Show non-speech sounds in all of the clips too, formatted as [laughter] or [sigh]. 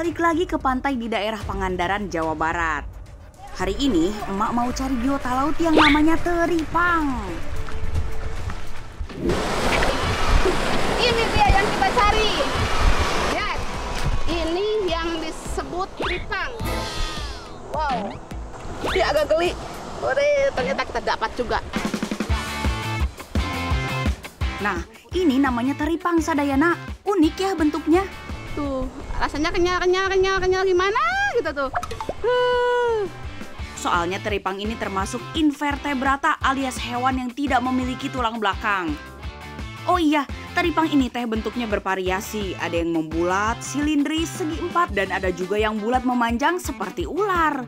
balik lagi ke pantai di daerah Pangandaran, Jawa Barat. Hari ini, emak mau cari biota laut yang namanya teripang. Ini dia yang kita cari. Lihat, ini yang disebut teripang. Wow, dia agak geli. Ore, ternyata kita dapat juga. Nah, ini namanya teripang Sadayana. Unik ya bentuknya. Tuh, rasanya kenyal, kenyal, kenyal, kenyal gimana gitu tuh. Soalnya teripang ini termasuk invertebrata alias hewan yang tidak memiliki tulang belakang. Oh iya, teripang ini teh bentuknya bervariasi. Ada yang membulat, silindris, segi empat, dan ada juga yang bulat memanjang seperti ular.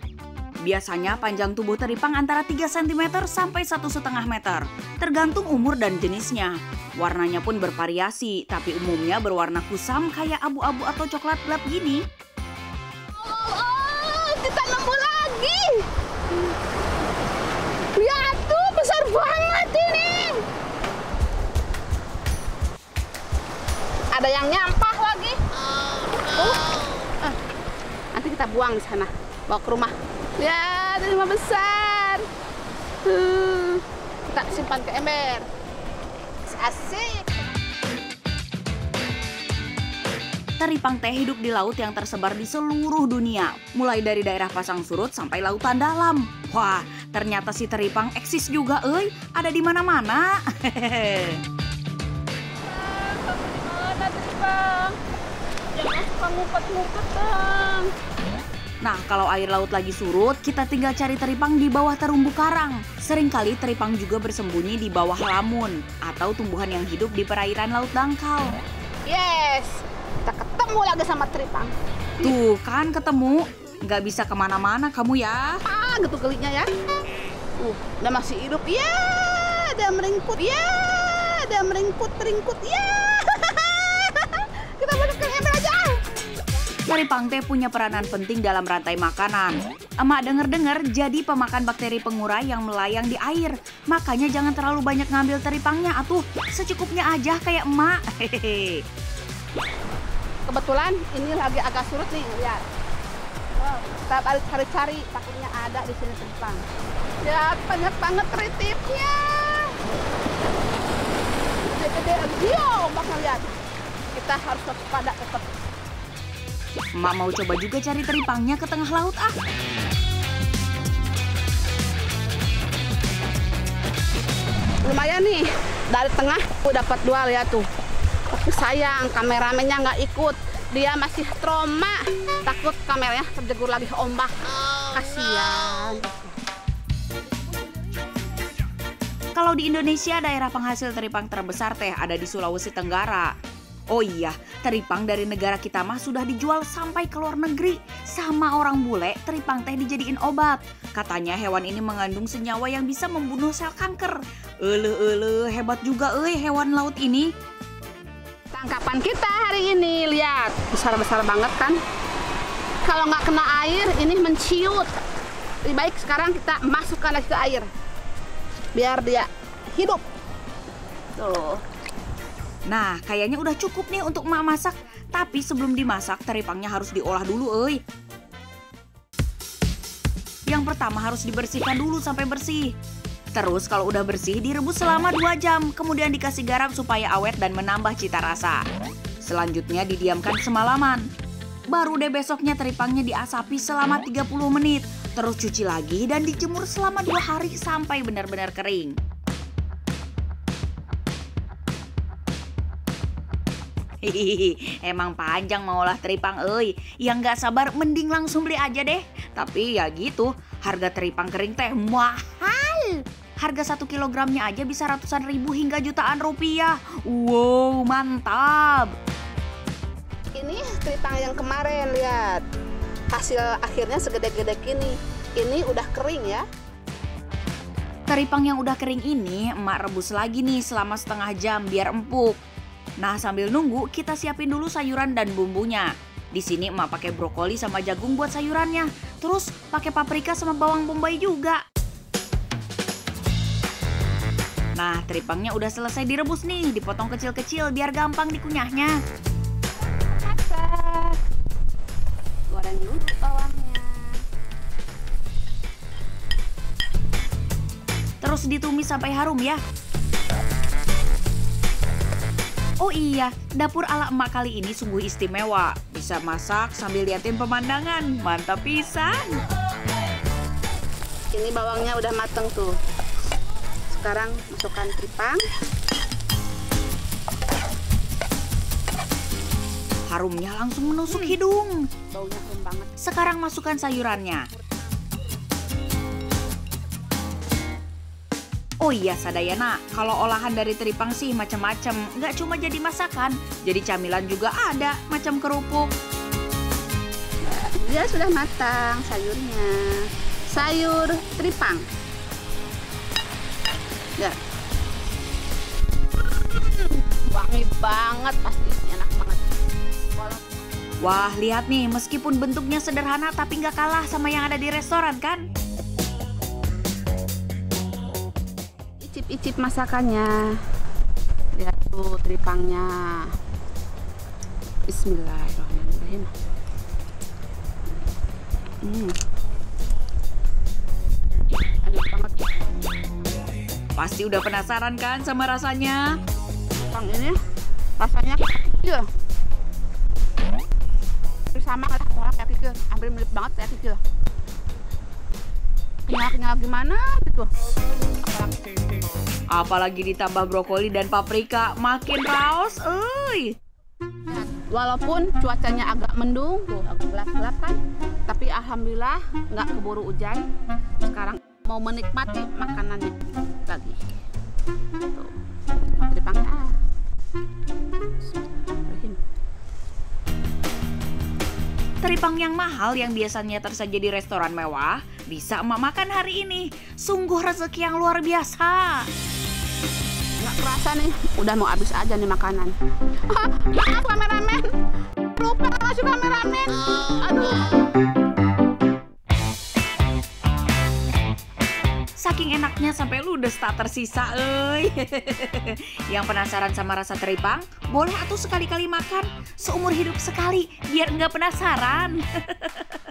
Biasanya panjang tubuh teripang antara 3 cm sampai 1,5 meter, tergantung umur dan jenisnya. Warnanya pun bervariasi, tapi umumnya berwarna kusam kayak abu-abu atau coklat gelap gini. Oh, oh, kita nemu lagi. Lihat tuh, besar banget ini. Ada yang nyampah lagi. Oh, ah, nanti kita buang di sana, bawa ke rumah. Lihat, ini mah besar. Uh, kita simpan ke ember. Asik. Teripang teh hidup di laut yang tersebar di seluruh dunia, mulai dari daerah pasang surut sampai lautan dalam. Wah, ternyata si teripang eksis juga, euy. Ada di mana-mana. [laughs] Mana teripang? Jangan suka ngumpet-ngumpet, Bang. Nah, kalau air laut lagi surut, kita tinggal cari teripang di bawah terumbu karang. Seringkali teripang juga bersembunyi di bawah lamun atau tumbuhan yang hidup di perairan laut dangkal. Yes, kita ketemu lagi sama teripang. Tuh kan ketemu, nggak bisa ke mana-mana kamu ya. Ah, gitu geliknya ya. Uh, dia masih hidup. Ya, dia meringkut. Ya, dia meringkut, meringkut. Ya. Teripang teh punya peranan penting dalam rantai makanan. Emak denger-dengar jadi pemakan bakteri pengurai yang melayang di air. Makanya jangan terlalu banyak ngambil teripangnya, atuh secukupnya aja kayak emak. Hehehe. [laughs] Kebetulan ini lagi agak surut nih, lihat. Wow, kita balik cari-cari, takutnya ada di sini teripang. Ya, banyak banget lihat. Kita harus waspada tetap. Emak mau coba juga cari teripangnya ke tengah laut ah. lumayan nih dari tengah aku dapat dua lihat tuh. Tapi sayang kameramennya nggak ikut. Dia masih trauma. Takut kameranya terjegur lagi ombak. Kasihan. Kalau di Indonesia daerah penghasil teripang terbesar teh ada di Sulawesi Tenggara. Oh iya, teripang dari negara kita mah sudah dijual sampai ke luar negeri. Sama orang bule, teripang teh dijadiin obat. Katanya hewan ini mengandung senyawa yang bisa membunuh sel kanker. Ele ele hebat juga euy hewan laut ini. tangkapan kita hari ini lihat besar-besar banget kan kalau nggak kena air ini menciut lebih baik sekarang kita masukkan lagi ke air biar dia hidup tuh Nah, kayaknya udah cukup nih untuk emak masak. Tapi sebelum dimasak, teripangnya harus diolah dulu, euy. Yang pertama harus dibersihkan dulu sampai bersih. Terus kalau udah bersih, direbus selama 2 jam. Kemudian dikasih garam supaya awet dan menambah cita rasa. Selanjutnya didiamkan semalaman. Baru deh besoknya teripangnya diasapi selama 30 menit. Terus cuci lagi dan dijemur selama dua hari sampai benar-benar kering. [laughs] emang panjang mau olah teripang euy. Yang nggak sabar mending langsung beli aja deh. Tapi ya gitu, harga teripang kering teh mahal. Harga satu kilogramnya aja bisa ratusan ribu hingga jutaan rupiah. Wow, mantap. ini teripang yang kemarin lihat hasil akhirnya segede-gede gini ini udah kering ya Teripang yang udah kering ini emak rebus lagi nih selama setengah jam biar empuk. Nah, sambil nunggu, kita siapin dulu sayuran dan bumbunya. Di sini emak pakai brokoli sama jagung buat sayurannya. Terus pakai paprika sama bawang bombay juga. Nah, teripangnya udah selesai direbus nih. Dipotong kecil-kecil biar gampang dikunyahnya. Terus ditumis sampai harum ya. Oh iya, dapur ala emak kali ini sungguh istimewa. Bisa masak sambil liatin pemandangan. Mantap pisan. Ini bawangnya udah mateng tuh. Sekarang masukkan tripang. Harumnya langsung menusuk hidung. Baunya harum banget. Sekarang masukkan sayurannya. Oh iya Sadayana, kalau olahan dari teripang sih macam-macam, nggak cuma jadi masakan, jadi camilan juga ada, macam kerupuk. Dia sudah matang sayurnya. Sayur tripang. Ya. Wangi banget pasti enak banget. Wah, lihat nih, meskipun bentuknya sederhana tapi nggak kalah sama yang ada di restoran kan? Icip-icip masakannya. Lihat tuh tripangnya. Bismillahirrahmanirrahim. Hmm. Enak banget. Pasti udah penasaran kan sama rasanya? Tripang ini rasanya kecil. Sama kayak kecil, hampir mirip banget kayak kecil. Kenyal-kenyal gimana gitu. Apalagi Apalagi ditambah brokoli dan paprika, makin raos, euy. Walaupun cuacanya agak mendung, tuh agak gelap-gelap kan, tapi alhamdulillah nggak keburu hujan. Sekarang mau menikmati makanannya lagi. Tuh, ah. Teripang yang mahal yang biasanya tersaji di restoran mewah, bisa emak makan hari ini. Sungguh rezeki yang luar biasa. Nggak kerasa nih, udah mau habis aja nih makanan. Maaf kameramen, lupa masuk kameramen. Aduh. Saking enaknya sampai ludes tak tersisa, euy. [laughs] yang penasaran sama rasa teripang, boleh atuh sekali-kali makan. Seumur hidup sekali, biar nggak penasaran. [laughs]